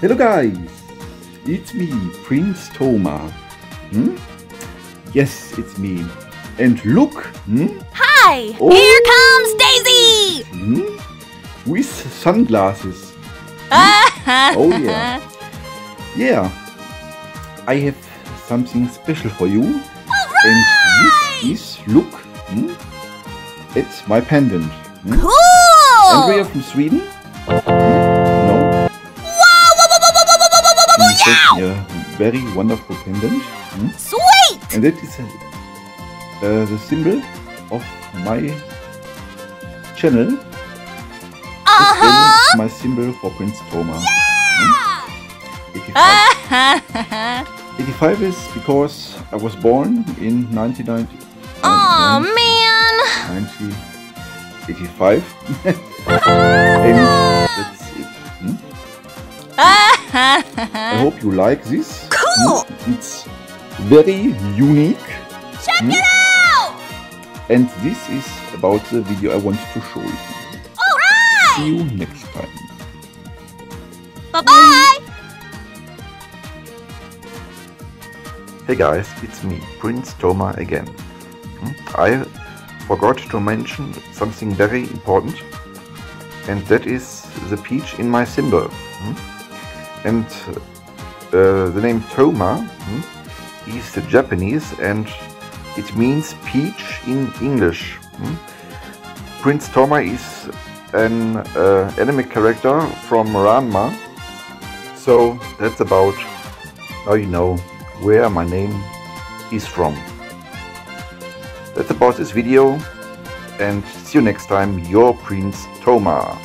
Hello guys, it's me, Prince Toma. Hmm? Yes, it's me. And look, hmm? Hi! Oh. Here comes Daisy! Hmm? With sunglasses. Oh yeah. Yeah. I have something special for you. And this is, look, hmm? it's my pendant. Hmm? Cool! Andrea from Sweden? A very wonderful pendant. Hmm? Sweet! And that is uh, the symbol of my channel. Uh-huh! is my symbol for Prince Toma. Yeah! 85. Uh-huh. 85 is because I was born in 1990. Aw, man! 1985. and hmm? I hope you like this. Cool! Hmm? It's very unique. Check Hmm? it out! And this is about the video I wanted to show you. Alright! See you next time. Bye-bye! Hey guys, it's me, Prince Toma again. Hmm? I forgot to mention something very important, and that is the peach in my symbol. And uh, the name Toma hmm, is Japanese and it means peach in English. Hmm? Prince Toma is an uh, anime character from Ranma, so that's about now you know where my name is from. That's about this video and see you next time, your Prince Toma.